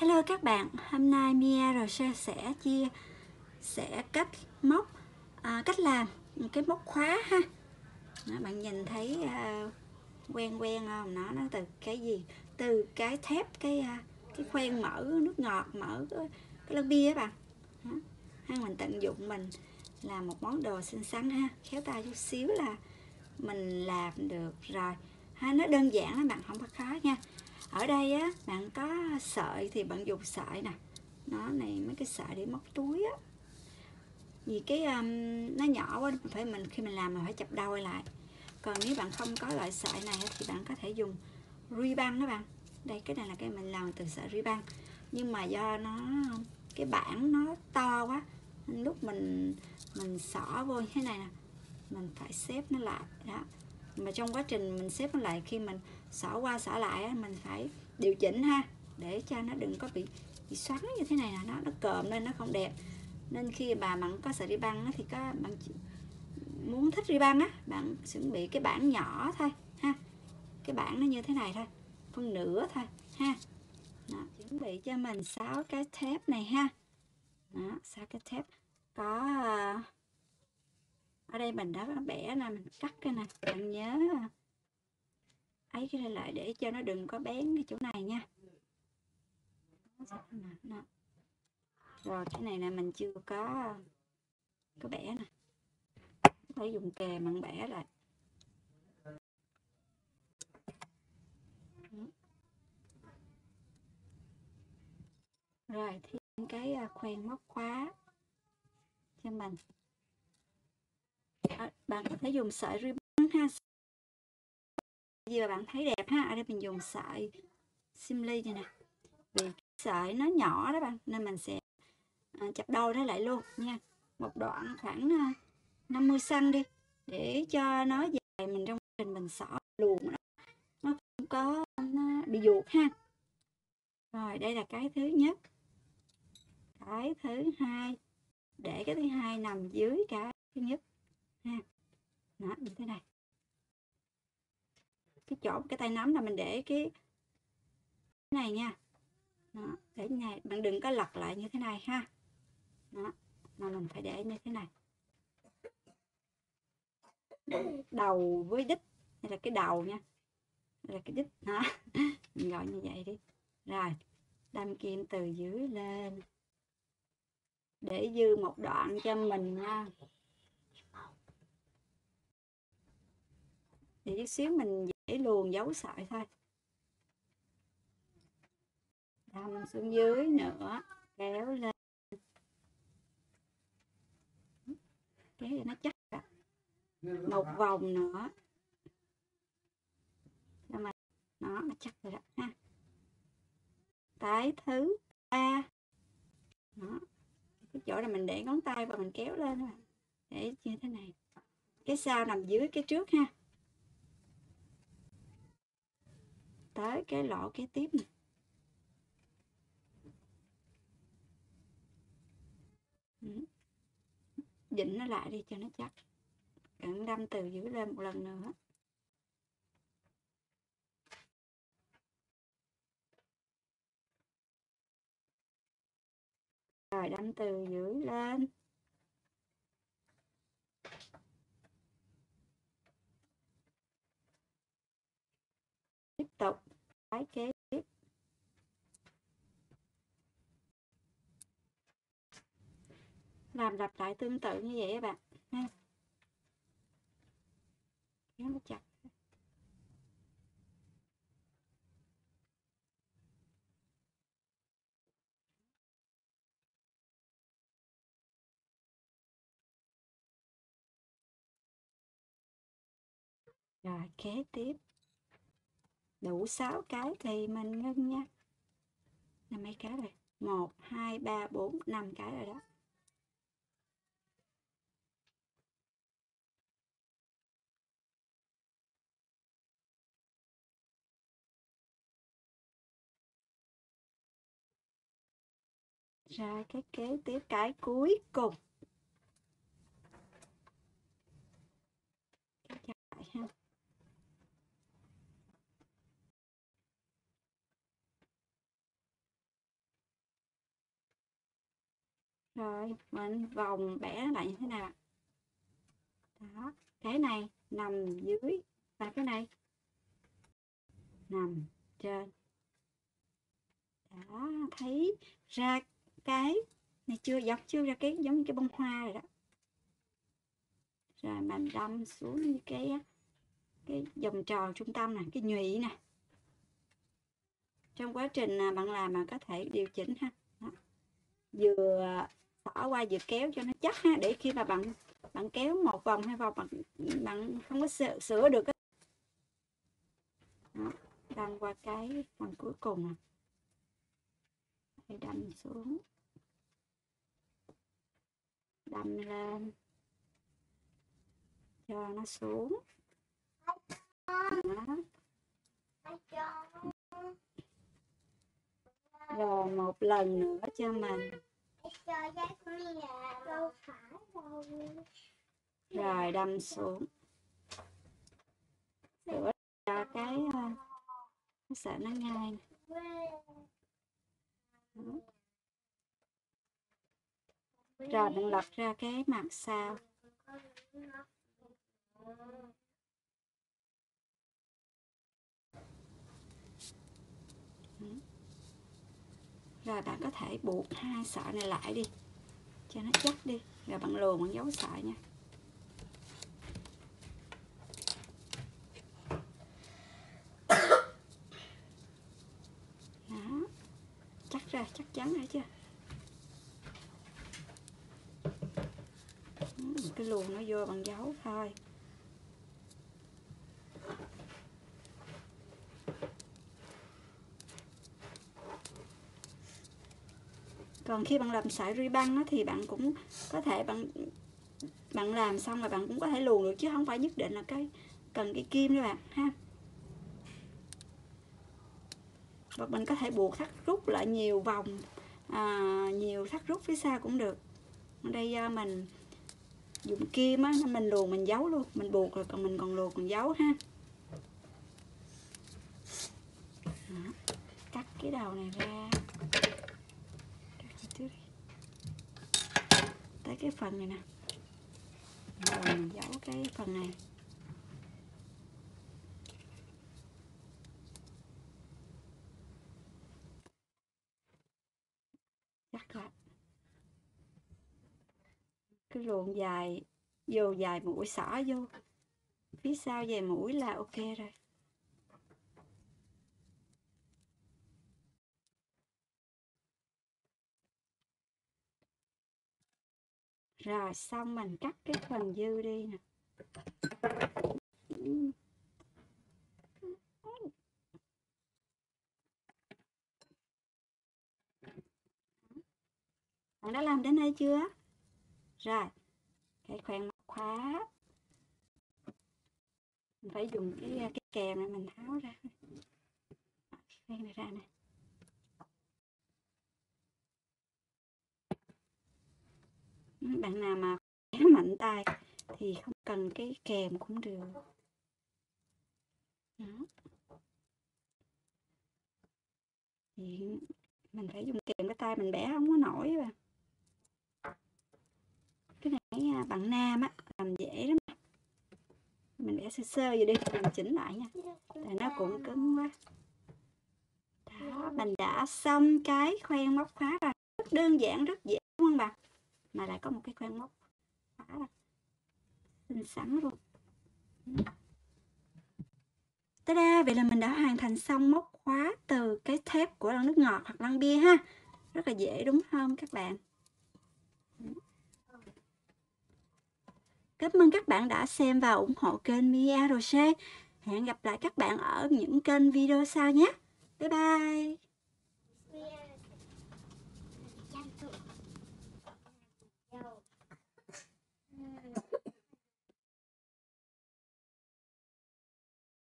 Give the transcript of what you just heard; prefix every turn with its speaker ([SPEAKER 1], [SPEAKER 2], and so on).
[SPEAKER 1] Hello các bạn, hôm nay Mia RC sẽ chia sẽ cách móc à, cách làm những cái móc khóa ha. Đó, bạn nhìn thấy à, quen quen không? Nó nó từ cái gì? Từ cái thép cái à, cái khoen mở nước ngọt mở cái, cái lon bia các bạn. Đó. Ha, mình tận dụng mình làm một món đồ xinh xắn ha, khéo tay chút xíu là mình làm được rồi. Ha, nó đơn giản lắm bạn không có khó nha ở đây á bạn có sợi thì bạn dùng sợi nè. Nó này mấy cái sợi để móc túi á. Vì cái um, nó nhỏ quá phải mình khi mình làm mình phải chập đôi lại. Còn nếu bạn không có loại sợi này thì bạn có thể dùng ruy băng đó bạn. Đây cái này là cái mình làm từ sợi ruy băng nhưng mà do nó cái bản nó to quá lúc mình mình xỏ vô như thế này nè mình phải xếp nó lại đó mà trong quá trình mình xếp nó lại khi mình xỏ qua xỏ lại á, mình phải điều chỉnh ha để cho nó đừng có bị bị xoắn như thế này là nó nó cộm lên nó không đẹp. Nên khi bà bạn có sợi ri băng á, thì có bạn muốn thích ri băng á bạn chuẩn bị cái bản nhỏ thôi ha cái bản nó như thế này thôi phân nửa thôi ha. Đó, chuẩn bị cho mình 6 cái thép này ha. Đó, 6 cái thép có uh, ở đây mình đã bẻ nè, mình cắt cái này, bạn nhớ ấy cái này lại để cho nó đừng có bén cái chỗ này nha. Rồi, cái này là mình chưa có có bẻ nè. Phải dùng kè mình bẻ lại. Rồi, thêm cái à, khoen móc khóa cho mình. Ờ, bạn có thể dùng sợi ribbon ha. Gì mà bạn thấy đẹp ha? Ở đây mình dùng sợi simly này nè. Vì sợi nó nhỏ đó bạn, nên mình sẽ ờ, chập đôi nó lại luôn nha. Một đoạn khoảng ờ, 50 cm đi, để cho nó dài mình trong trình mình xỏ luồn nó. Nó không có, nó bị ruột ha. Rồi, đây là cái thứ nhất. Cái thứ hai, để cái thứ hai nằm dưới cái thứ nhất ha. Đó như thế này. Cái chỗ cái tay nắm là mình để cái này nha. Đó, để như này. Bạn đừng có lật lại như thế này ha. Đó mà mình phải để như thế này. Đầu với đích đây là cái đầu nha. Đây là cái đích hả mình gọi như vậy đi. Rồi đâm kim từ dưới lên. Để dư một đoạn cho mình nha. Để chút xíu mình dễ luồn dấu sợi thôi. Đâm xuống dưới nữa, kéo lên. Kéo cho nó chắc à. một vòng nữa. Mà nó nó chắc rồi đó, ha. Cái thứ ba. Đó. Cái chỗ là mình để ngón tay và mình kéo lên để như thế này. Cái sau nằm dưới cái trước ha. Tới cái lỗ kế tiếp này. Ừ. dịnh nó lại đi cho nó chắc. Cẩn đâm từ dưới lên một lần nữa. Rồi, đâm từ dưới lên. Tục tái kế tiếp làm lặp lại tương tự như vậy các bạn, ha. Kéo nó chặt. Rồi, kế tiếp đủ 6 cái thì mình ngưng nha. Là mấy cái rồi 1 2 3 4 5 cái rồi đó. Ra cái kế tiếp cái cuối cùng cái lại ha rồi mình vòng bẻ nó lại như thế này, ạ? Đó cái này nằm dưới và cái này nằm trên. Đó thấy ra cái này chưa giống chưa ra cái giống như cái bông hoa rồi đó. Rồi mình đâm xuống như cái cái vòng tròn trung tâm này cái nhụy nè. Trong quá trình à, bạn làm mà có thể điều chỉnh ha. Đó. vừa xỏ qua vừa kéo cho nó chắc ha để khi mà bạn bạn kéo một vòng hai vòng bạn bạn không có sửa, sửa được đó. đăng qua cái phần cuối cùng này phải đâm xuống. Đâm lên. Cho nó xuống. Đó. rồi một lần nữa cho mình. Rồi, đâm xuống. Rửa cho ờ, cái sợi nó ngay rồi, mình lật ra cái mặt sau. Rồi, bạn có thể buộc hai sợi này lại đi, cho nó chắc đi rồi bạn luồn bạn giấu sợi nha. Đó. Chắc ra, chắc chắn rồi chưa cái luồn nó vô bằng dấu thôi. Còn khi bạn làm sợi ri băng đó, thì bạn cũng có thể bạn bạn làm xong rồi bạn cũng có thể luồn được chứ không phải nhất định là cái cần cái kim các bạn ha. Và mình có thể buộc thắt rút lại nhiều vòng à, nhiều thắt rút phía sau cũng được. Ở đây do mình dùng kim á mình luồn mình giấu luôn mình buộc rồi còn mình còn luồn còn giấu ha. Đó. cắt cái đầu này ra trước tới cái phần này nè. Rồi, mình giấu cái phần này. Chắc lại cái ruộng dài, vô dài mũi xỏ vô. Phía sau về mũi là ok rồi. Rồi, xong mình cắt cái phần dư đi nè. Bạn đã làm đến đây chưa? Rồi, cái khoen khóa. Mình phải dùng cái cái kèm này mình tháo ra. Khoen này ra nè bạn nào mà mạnh tay thì không cần cái kèm cũng được. Đó. Thì mình phải dùng kèm cái tay mình bẻ không có nổi mà cái này à, bằng nam á, làm dễ lắm mình bẻ sơ sơ vô đi, mình chỉnh lại nha. Tại nó cũng cứng quá. Đó, mình đã xong cái khoen móc khóa rồi. Rất đơn giản, rất dễ đúng không bạn mà lại có một cái khoen móc khóa rồi mình sẵn rồi Ta-da, vậy là mình đã hoàn thành xong móc khóa từ cái thép của lon nước ngọt hoặc lon bia ha rất là dễ đúng không các bạn Cảm ơn các bạn đã xem và ủng hộ kênh Mia Roche. Hẹn gặp lại các bạn ở những kênh video sau nhé. Bye bye.